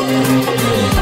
Música